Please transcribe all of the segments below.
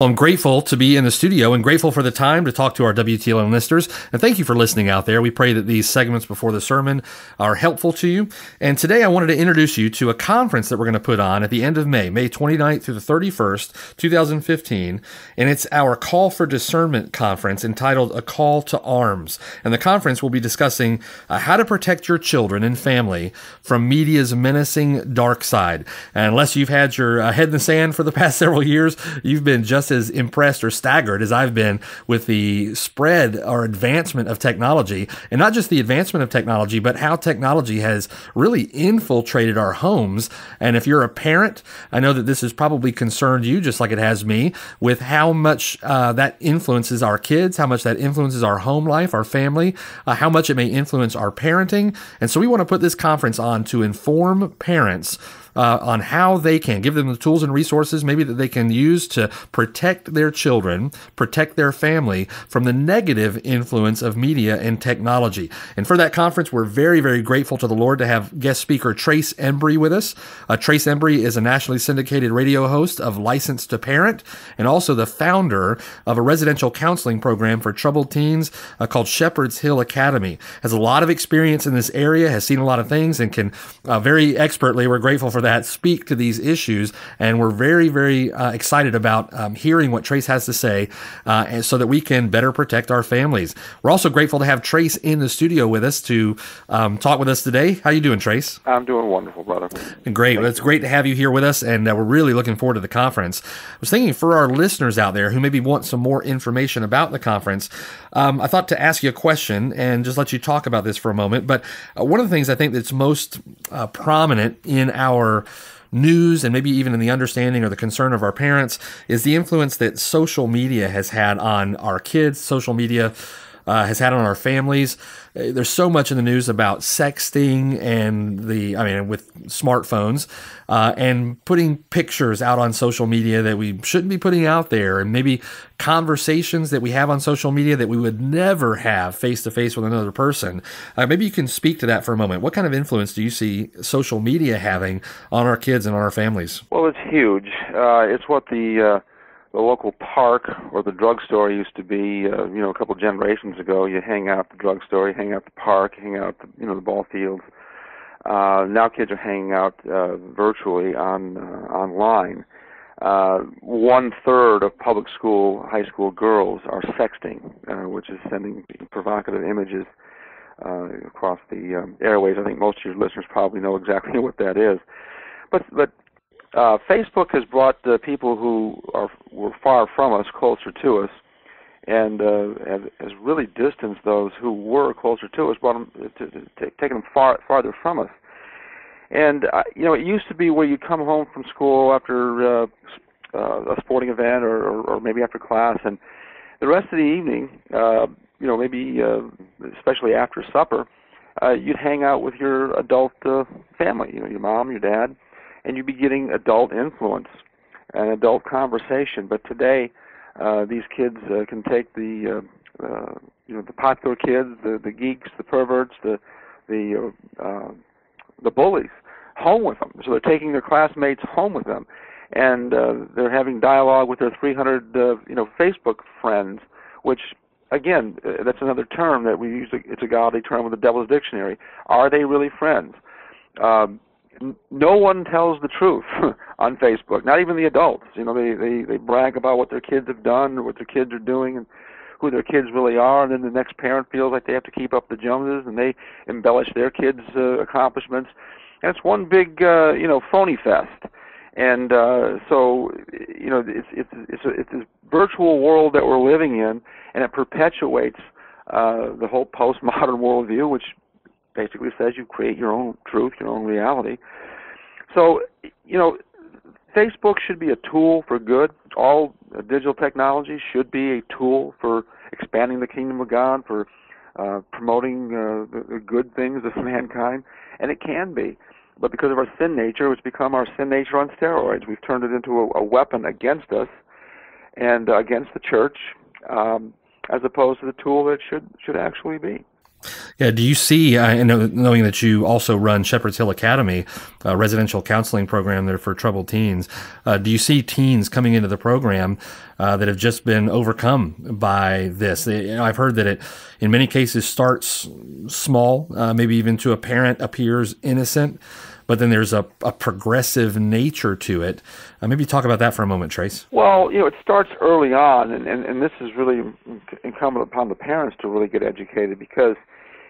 Well, I'm grateful to be in the studio and grateful for the time to talk to our WTLN listeners. And thank you for listening out there. We pray that these segments before the sermon are helpful to you. And today I wanted to introduce you to a conference that we're going to put on at the end of May, May 29th through the 31st, 2015. And it's our Call for Discernment conference entitled A Call to Arms. And the conference will be discussing uh, how to protect your children and family from media's menacing dark side. And unless you've had your uh, head in the sand for the past several years, you've been just as impressed or staggered as I've been with the spread or advancement of technology, and not just the advancement of technology, but how technology has really infiltrated our homes. And if you're a parent, I know that this has probably concerned you, just like it has me, with how much uh, that influences our kids, how much that influences our home life, our family, uh, how much it may influence our parenting. And so we want to put this conference on to inform parents uh, on how they can give them the tools and resources maybe that they can use to protect their children, protect their family from the negative influence of media and technology. And for that conference, we're very, very grateful to the Lord to have guest speaker Trace Embry with us. Uh, Trace Embry is a nationally syndicated radio host of License to Parent and also the founder of a residential counseling program for troubled teens uh, called Shepherd's Hill Academy. Has a lot of experience in this area, has seen a lot of things, and can uh, very expertly, we're grateful for for that speak to these issues. And we're very, very uh, excited about um, hearing what Trace has to say uh, and so that we can better protect our families. We're also grateful to have Trace in the studio with us to um, talk with us today. How you doing, Trace? I'm doing wonderful, brother. Great. Well, it's great to have you here with us, and uh, we're really looking forward to the conference. I was thinking for our listeners out there who maybe want some more information about the conference, um, I thought to ask you a question and just let you talk about this for a moment. But uh, one of the things I think that's most uh, prominent in our news and maybe even in the understanding or the concern of our parents is the influence that social media has had on our kids, social media uh, has had on our families. Uh, there's so much in the news about sexting and the, I mean, with smartphones uh, and putting pictures out on social media that we shouldn't be putting out there, and maybe conversations that we have on social media that we would never have face to face with another person. Uh, maybe you can speak to that for a moment. What kind of influence do you see social media having on our kids and on our families? Well, it's huge. Uh, it's what the uh, the local park or the drugstore used to be, uh, you know, a couple generations ago. You hang out at the drugstore, you hang out at the park, hang out, the, you know, the ball fields. Uh, now kids are hanging out uh, virtually on uh, online. Uh, one third of public school, high school girls are sexting, uh, which is sending provocative images uh, across the um, airways. I think most of your listeners probably know exactly what that is. But but uh, Facebook has brought uh, people who are were far from us closer to us, and uh, has, has really distanced those who were closer to us, brought them to, to, to taken them far farther from us. And uh, you know, it used to be where you'd come home from school after uh, uh, a sporting event or, or, or maybe after class, and the rest of the evening, uh, you know, maybe uh, especially after supper, uh, you'd hang out with your adult uh, family. You know, your mom, your dad and you'd be getting adult influence and adult conversation. But today, uh, these kids uh, can take the uh, uh, you know the popular kids, the the geeks, the perverts, the the uh, uh, the bullies home with them. So they're taking their classmates home with them, and uh, they're having dialogue with their 300 uh, you know Facebook friends, which again uh, that's another term that we use. It's a godly term with the Devil's Dictionary. Are they really friends? Um, no one tells the truth on Facebook. Not even the adults. You know, they they they brag about what their kids have done or what their kids are doing and who their kids really are, and then the next parent feels like they have to keep up the Joneses, and they embellish their kids' uh, accomplishments, and it's one big uh, you know phony fest. And uh, so, you know, it's it's it's a, it's this virtual world that we're living in, and it perpetuates uh, the whole postmodern worldview, which basically says you create your own truth, your own reality. So, you know, Facebook should be a tool for good. All digital technology should be a tool for expanding the kingdom of God, for uh, promoting uh, the, good things of mankind, and it can be. But because of our sin nature, it's become our sin nature on steroids. We've turned it into a, a weapon against us and uh, against the church, um, as opposed to the tool that it should should actually be. Yeah, do you see, uh, knowing that you also run Shepherd's Hill Academy, a residential counseling program there for troubled teens, uh, do you see teens coming into the program uh, that have just been overcome by this? I've heard that it, in many cases, starts small, uh, maybe even to a parent appears innocent, but then there's a, a progressive nature to it. Uh, maybe talk about that for a moment, Trace. Well, you know, it starts early on, and, and, and this is really incumbent upon the parents to really get educated because,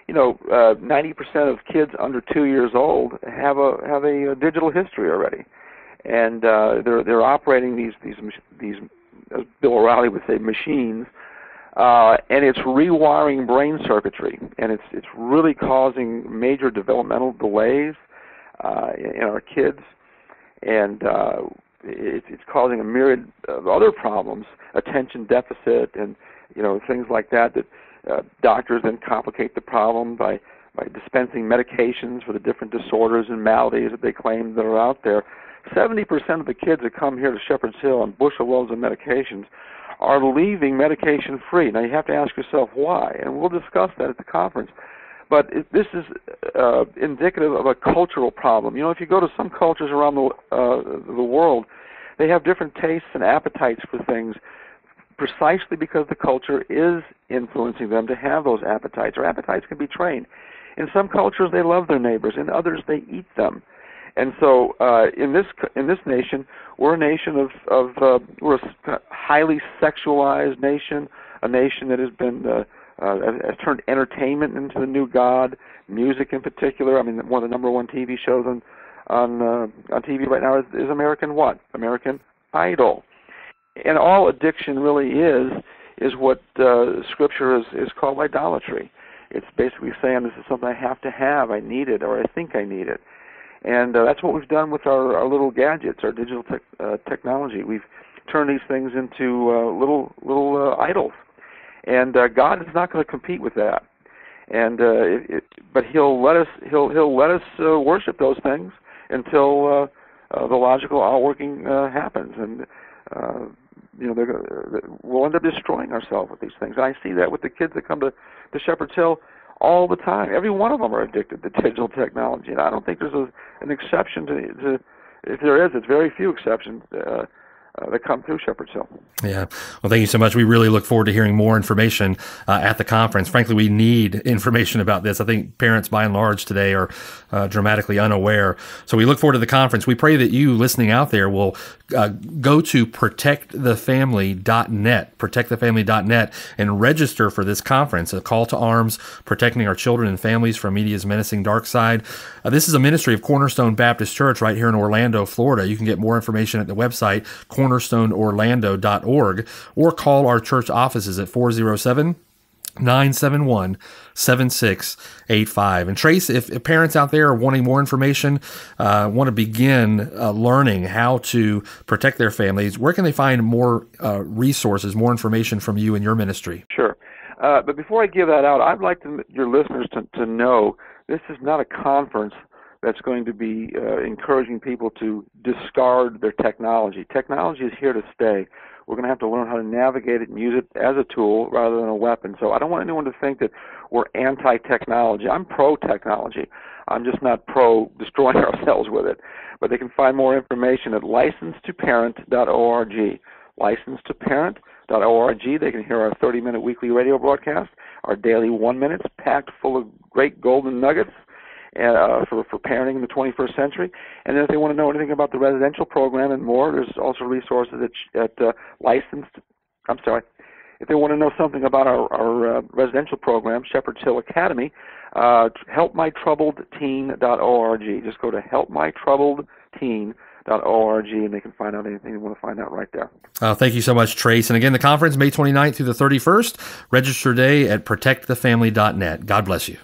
you know, uh, 90% of kids under two years old have a have a, a digital history already, and uh, they're they're operating these these these as Bill O'Reilly would say machines. Uh, and it's rewiring brain circuitry, and it's it's really causing major developmental delays uh, in our kids, and uh, it, it's causing a myriad of other problems, attention deficit, and you know things like that. That uh, doctors then complicate the problem by by dispensing medications for the different disorders and maladies that they claim that are out there. 70% of the kids that come here to Shepherd's Hill on bushel loads of medications are leaving medication free. Now you have to ask yourself why, and we'll discuss that at the conference. But it, this is uh, indicative of a cultural problem. You know, if you go to some cultures around the uh, the world, they have different tastes and appetites for things, precisely because the culture is influencing them to have those appetites. Or appetites can be trained. In some cultures, they love their neighbors. In others, they eat them. And so, uh, in this in this nation, we're a nation of of uh, we're a highly sexualized nation, a nation that has been uh, uh, has turned entertainment into the new god, music in particular. I mean, one of the number one TV shows on on uh, on TV right now is, is American what? American Idol. And all addiction really is is what uh, Scripture is is called idolatry. It's basically saying this is something I have to have, I need it, or I think I need it. And uh, that's what we've done with our, our little gadgets, our digital te- uh, technology. We've turned these things into uh, little little uh, idols and uh, God is not going to compete with that. And uh, it, it, but He'll let us He'll He'll let us uh, worship those things until uh, uh, the logical outworking uh, happens, and uh, you know they're, we'll end up destroying ourselves with these things. And I see that with the kids that come to to Shepherd's Hill all the time. Every one of them are addicted to digital technology, and I don't think there's a, an exception to, to if there is, it's very few exceptions. Uh, uh, that come through Shepherd's Hill. Yeah. Well, thank you so much. We really look forward to hearing more information uh, at the conference. Frankly, we need information about this. I think parents, by and large, today are uh, dramatically unaware. So we look forward to the conference. We pray that you listening out there will uh, go to protectthefamily.net, protectthefamily.net, and register for this conference, a call to arms, protecting our children and families from media's menacing dark side. Uh, this is a ministry of Cornerstone Baptist Church right here in Orlando, Florida. You can get more information at the website, cornerstoneorlando.org, or call our church offices at 407 971 7685. And Trace, if, if, parents out there are wanting more information, uh, want to begin uh, learning how to protect their families, where can they find more uh, resources, more information from you and your ministry? Sure. Uh, but before I give that out, I'd like to, your listeners to, to know this is not a conference that's going to be uh, encouraging people to discard their technology. Technology is here to stay. We're going to have to learn how to navigate it and use it as a tool rather than a weapon. So I don't want anyone to think that we're anti technology. I'm pro technology. I'm just not pro destroying ourselves with it. But they can find more information at license2parent.org. License2parent.org. They can hear our 30 minute weekly radio broadcast, our daily one minutes packed full of great golden nuggets uh, for, for parenting in the 21st century. And then if they want to know anything about the residential program and more, there's also resources at, at uh, licensed, I'm sorry, if they want to know something about our, our uh, residential program, Shepherd's Hill Academy, uh, helpmytroubledteen.org. Just go to helpmytroubledteen.org org and they can find out anything they want to find out right there. Uh, thank you so much, Trace. And again, the conference May 29th through the 31st. Register day at protectthefamily.net. God bless you.